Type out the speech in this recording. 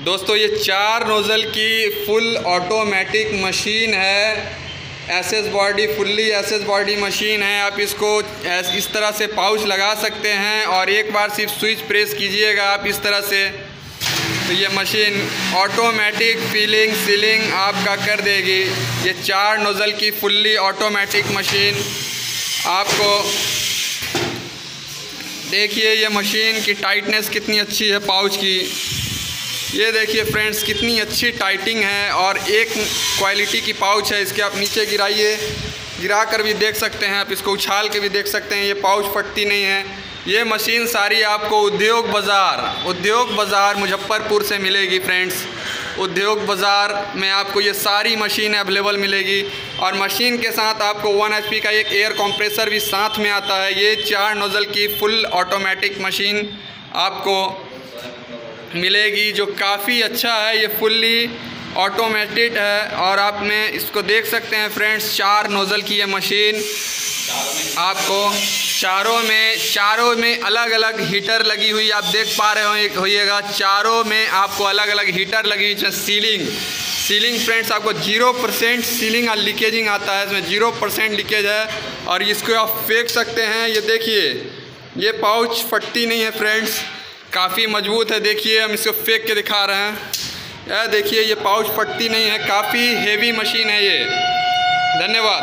दोस्तों, ये चार नोज़ल की फुल ऑटोमेटिक मशीन है। S S body fully S body machine है। आप इसको इस तरह से पाउच लगा सकते हैं और एक बार सिर्फ़ स्विच प्रेस कीजिएगा आप इस तरह से। तो ये मशीन ऑटोमेटिक फीलिंग सीलिंग आपका कर देगी। ये चार नोज़ल की फुल्ली ऑटोमेटिक मशीन आपको देखिए ये मशीन की टाइटनेस कितनी अच्छी है पाउच की। ये देखिए फ्रेंड्स कितनी अच्छी टाइटिंग है और एक क्वालिटी की पाउच है, इसके आप नीचे गिराइए। गिरा कर भी देख सकते हैं आप, इसको उछाल के भी देख सकते हैं। ये पाउच फटती नहीं है। ये मशीन सारी आपको उद्योग बाज़ार उद्योग बाज़ार मुजफ्फ़रपुर से मिलेगी फ्रेंड्स उद्योग बाज़ार में आपको ये सारी मशीन अवेलेबल मिलेगी। और मशीन के साथ आपको वन एच का एक एयर कंप्रेसर भी साथ में आता है। ये चार नोज़ल की फुल ऑटोमेटिक मशीन आपको मिलेगी, जो काफ़ी अच्छा है, ये फुल्ली ऑटोमेटिक है, और आप में इसको देख सकते हैं फ्रेंड्स चार नोज़ल की ये मशीन आपको चारों में चारों में अलग अलग हीटर लगी हुई, आप देख पा रहे हो, एक होइएगा, चारों में आपको अलग अलग हीटर लगी हुई सीलिंग सीलिंग फ्रेंड्स आपको ज़ीरो परसेंट सीलिंग और लीकेजिंग आता है, इसमें ज़ीरो परसेंट लीकेज है, और इसको आप फेंक सकते हैं, ये देखिए, ये पाउच फटती नहीं है फ्रेंड्स काफ़ी मज़बूत है, देखिए, हम इसको फेंक के दिखा रहे हैं। यह देखिए, ये पाउच फटती नहीं है, काफ़ी हेवी मशीन है ये। धन्यवाद।